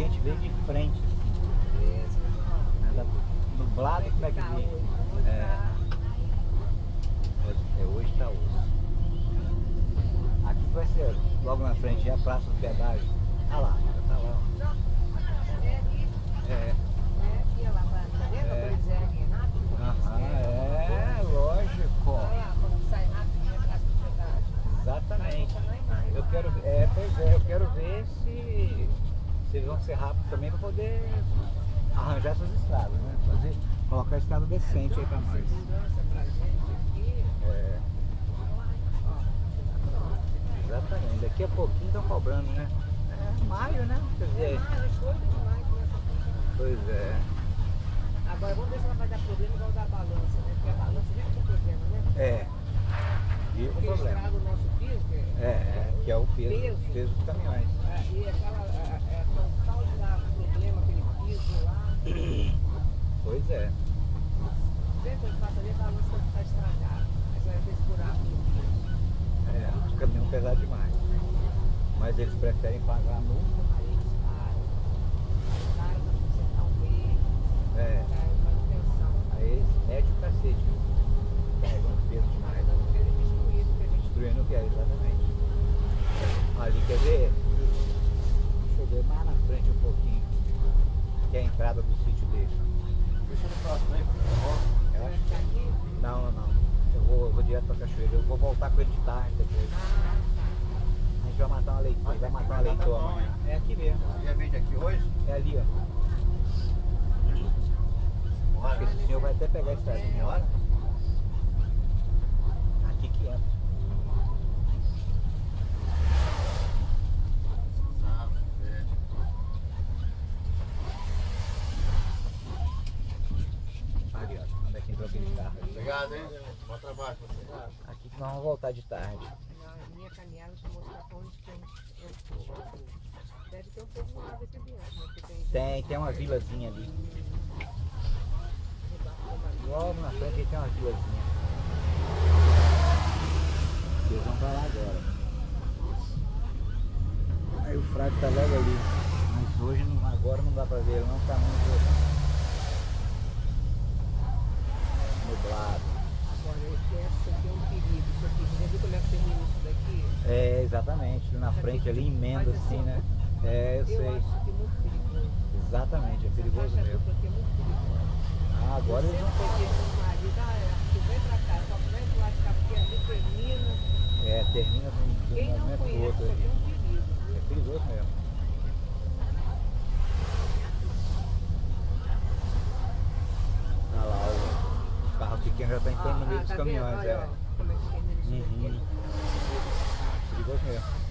aqui a gente vê de frente. Né, tá nublado, como é que? É. É, hoje tá osso. Aqui vai ser logo na frente é a Praça do Pedágio. Ah lá, já tá lá. ó. É. É, lógico. Exatamente. Eu quero, é, pois é, eu quero ver se, eles vão ser rápidos também para poder arranjar essas estradas, né? Fazer, colocar a estrada decente aí para nós. É, exatamente. Daqui a pouquinho estão cobrando, né? É maio, né? Quer dizer, pois é. Agora vamos ver se ela vai dar problema igual da balança, né? Porque a balança já tem problema, né? É. E o Porque problema. estraga o nosso piso, que É, é, que é o peso, Peso. peso dos caminhões. é, e aquela, é, é, é, tal de dar problema, aquele piso lá. Pois é. A estragada. Aí buraco. É, o caminhão pesado demais. Mas eles preferem pagar a multa. Aí eles param. Param para consertar É, manutenção. aí eles metem o cacete. Carregando peso Aí demais. Destruindo o que é, exatamente. Ali, quer ver? Deixa eu ver mais na frente um pouquinho. Que é a entrada do sítio dele. Deixa no próximo aí, por favor. Eu vai acho ficar aqui. Não, não, não. Eu vou, eu vou direto pra cachoeira. Eu vou voltar com ele de tarde depois. A gente vai matar uma leitoa. Vai matar uma leitoa amanhã. É aqui mesmo. Você já vende aqui hoje? É ali, ó. Acho que esse senhor vai até pegar a estradinha, olha. Aqui que entra. Não, é. Ali, que entrou aquele carro. Obrigado, hein? Bom trabalho. Aqui que nós vamos voltar de tarde. Na minha caminhada, deixa eu mostrar pra onde eu tô. Deve ter um pouco mais desse ambiente, né? Tem. Tem, tem uma vilazinha ali. Logo na frente tem uma vilazinha. Eles vão pra lá agora. Aí o fraco tá logo ali. Mas hoje, não- agora não dá pra ver, não tá muito nublado. Agora, esse aqui é um perigo. Isso aqui, você já viu como é que termina isso daqui? É, exatamente, na frente ali, emenda assim, né? É, eu Eu sei. acho muito perigoso. Exatamente, é perigoso mesmo. é. Ah, agora eu eles sempre vão. peguei com o marido, ah, é, termina. É, termina de um, não pro conhece, outro aqui é ali. perigo. viu? É perigoso mesmo. Olha lá, o carro pequeno já tá entrando no meio Ah, dos tá caminhões, Olha, é. ó, 对。